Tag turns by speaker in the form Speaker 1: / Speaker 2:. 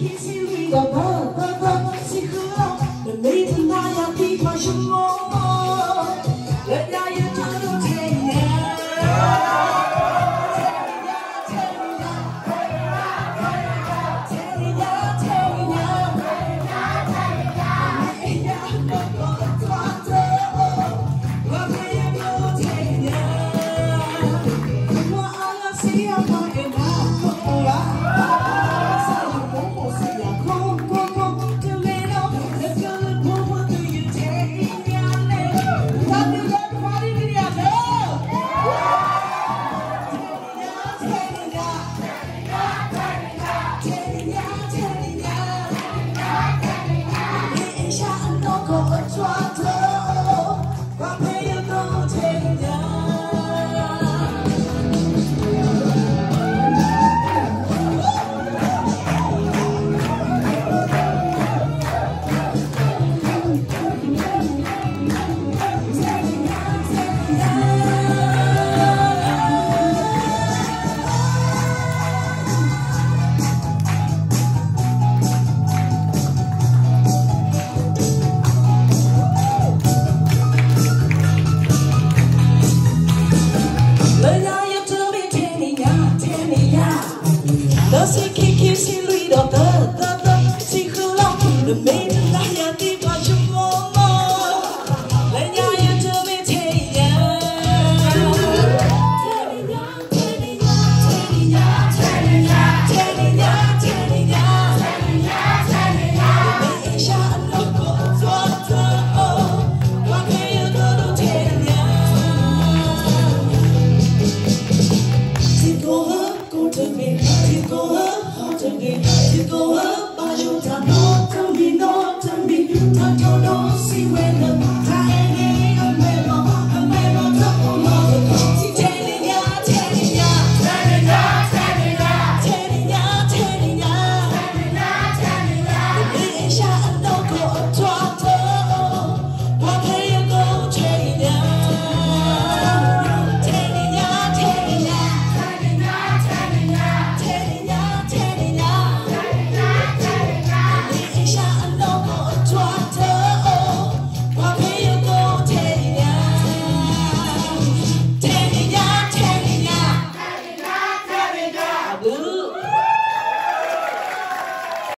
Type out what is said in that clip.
Speaker 1: kissing ring the gold. Hallelujah. you see, little, da, da, da, see her out.